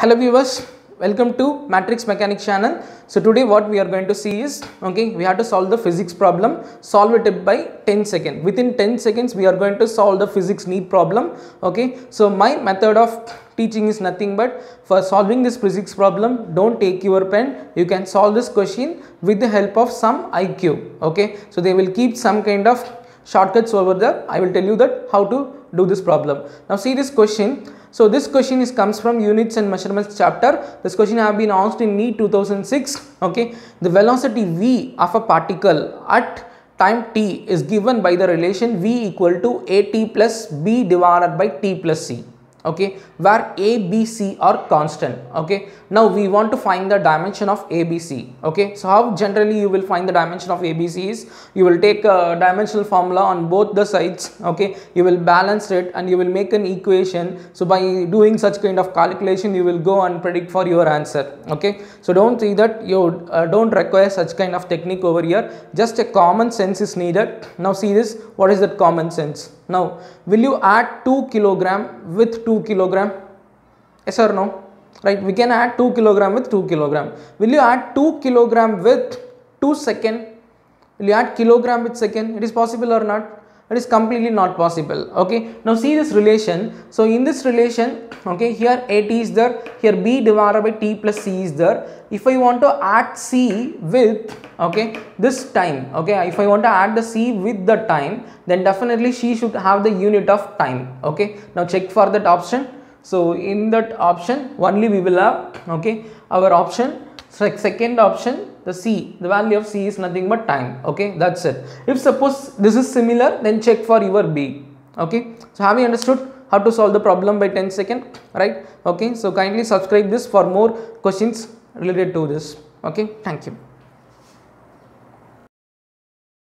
Hello viewers, welcome to Matrix Mechanics channel. So today what we are going to see is, okay, we have to solve the physics problem, solve it by 10 seconds. Within 10 seconds we are going to solve the physics NEET problem, okay. So my method of teaching is nothing but for solving this physics problem, don't take your pen, you can solve this question with the help of some IQ, okay. So they will keep some kind of shortcuts over there. I will tell you that how to do this problem. Now see this question. So this question is comes from units and measurements chapter. This question have been asked in NEET 2006. Okay, the velocity v of a particle at time t is given by the relation v equal to at plus b divided by t plus c okay where a b c are constant okay. Now we want to find the dimension of abc okay. So how generally you will find the dimension of abc is you will take a dimensional formula on both the sides okay. You will balance it and you will make an equation. So by doing such kind of calculation you will go and predict for your answer okay. So don't see that you uh, don't require such kind of technique over here. Just a common sense is needed. Now see this what is that common sense now will you add 2 kilogram with 2 kilogram? Yes or no? Right we can add 2 kilogram with 2 kilogram. Will you add 2 kilogram with 2 second? Will you add kilogram with second? It is possible or not it is completely not possible. Okay? Now see this relation. So in this relation okay here at is there here b divided by t plus c is there. If i want to add c with okay this time okay if i want to add the c with the time then definitely she should have the unit of time. Okay? Now check for that option. So in that option only we will have okay our option so second option the c the value of c is nothing but time okay? That's it. If suppose this is similar then check for your b okay? So have you understood how to solve the problem by 10 second right? Okay so kindly subscribe this for more questions related to this okay? Thank you